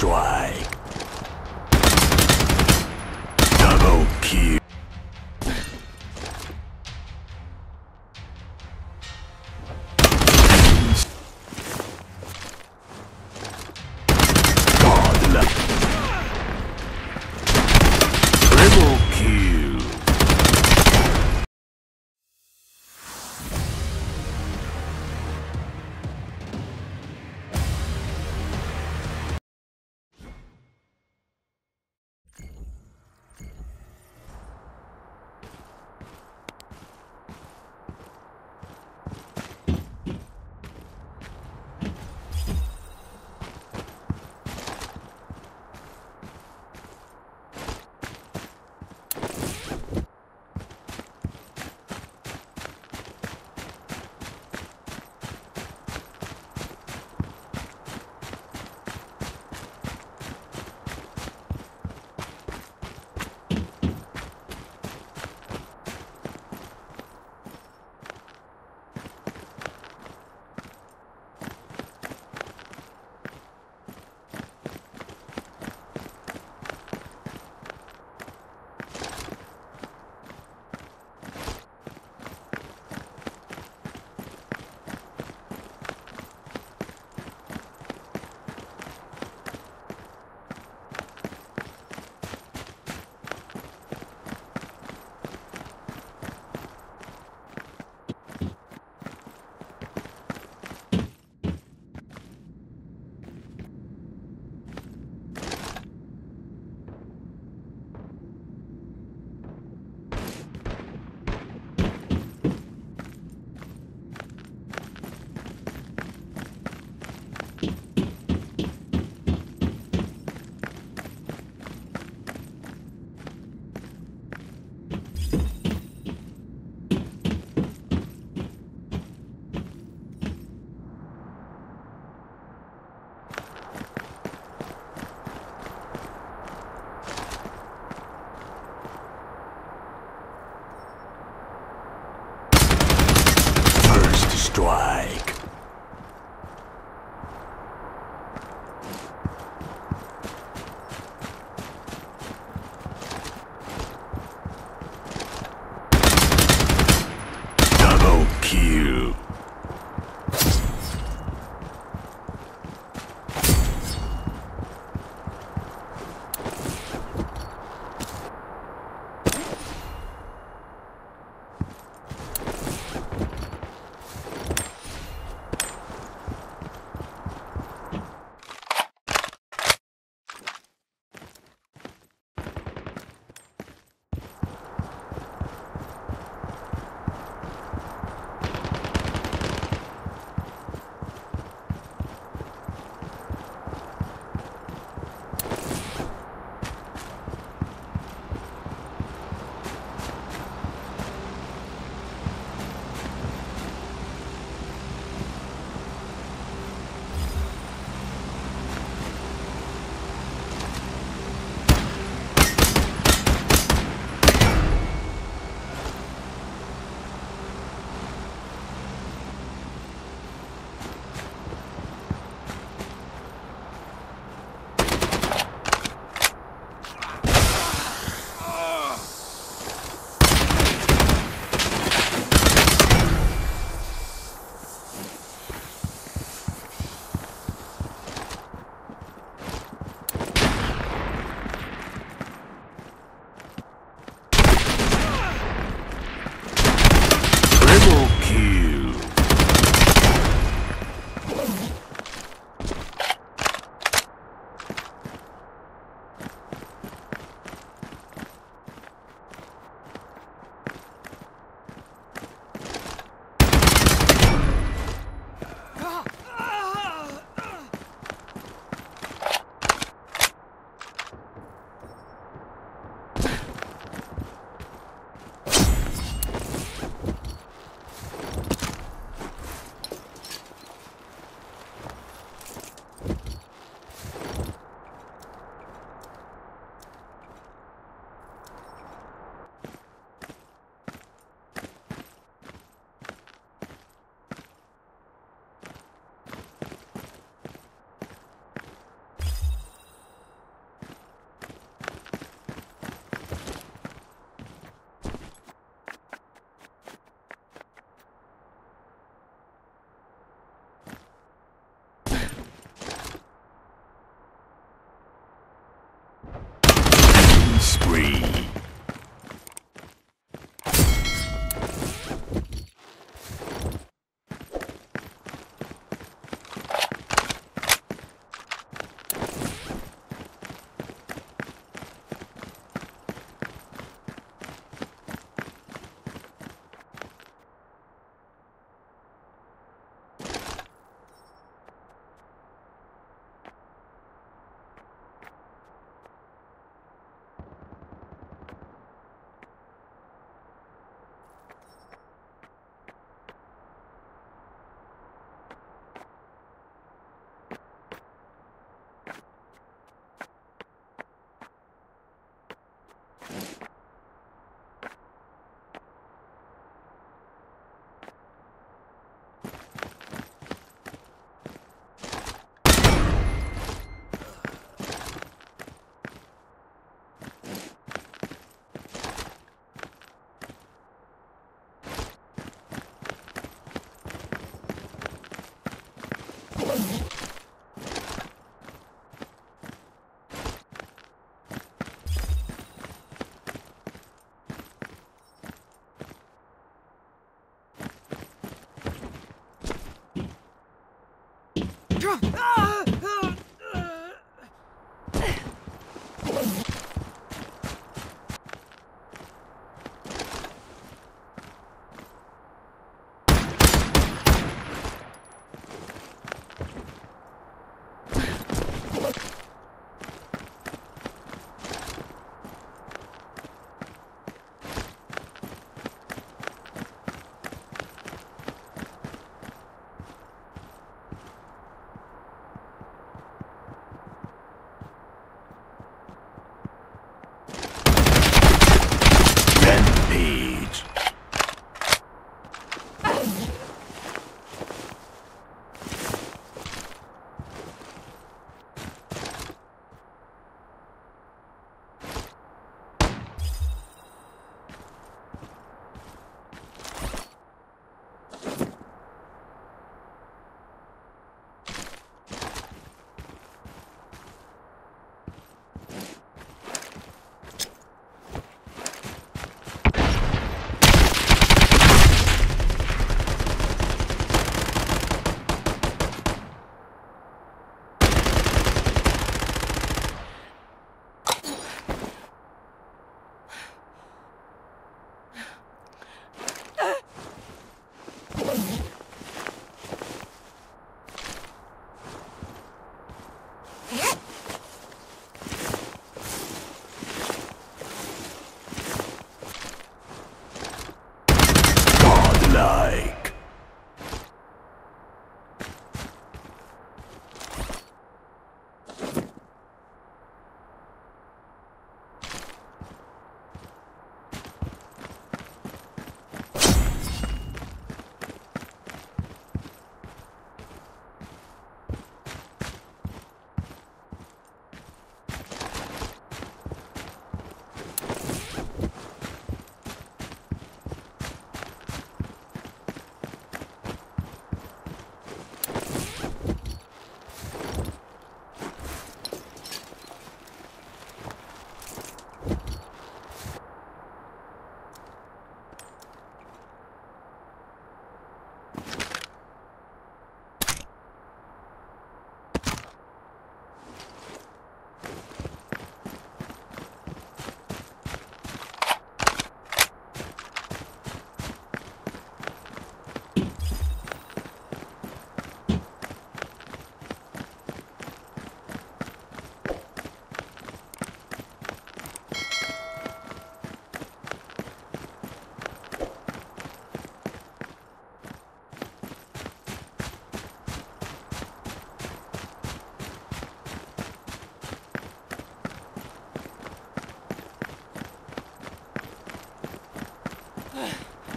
strike. Strike. Rampage.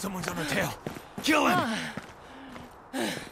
Someone's on our tail. Kill him! Ah.